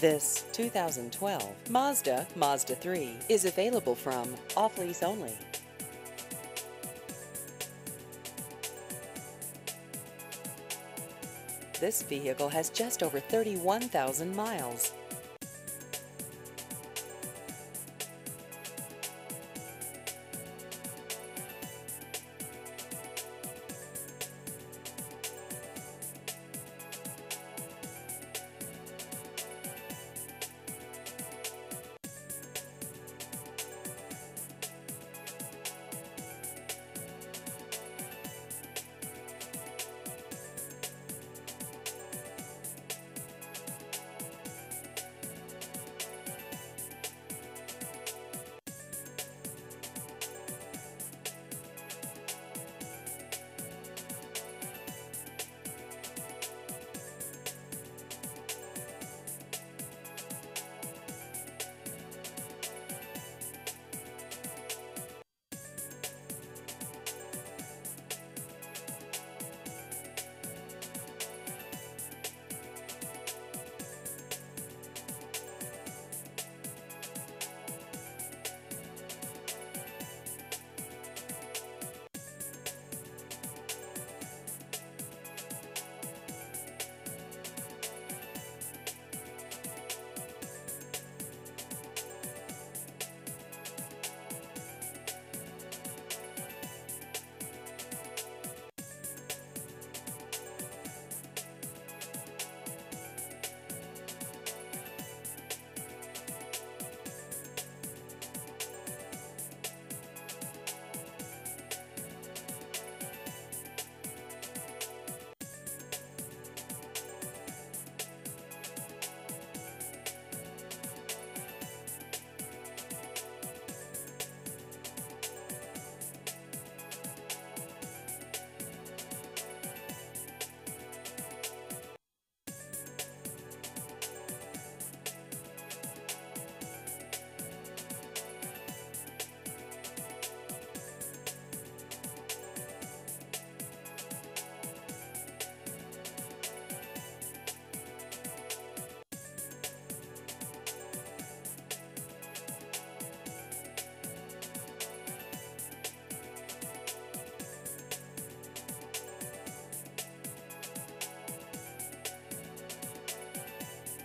This 2012 Mazda Mazda 3 is available from off lease only. This vehicle has just over 31,000 miles.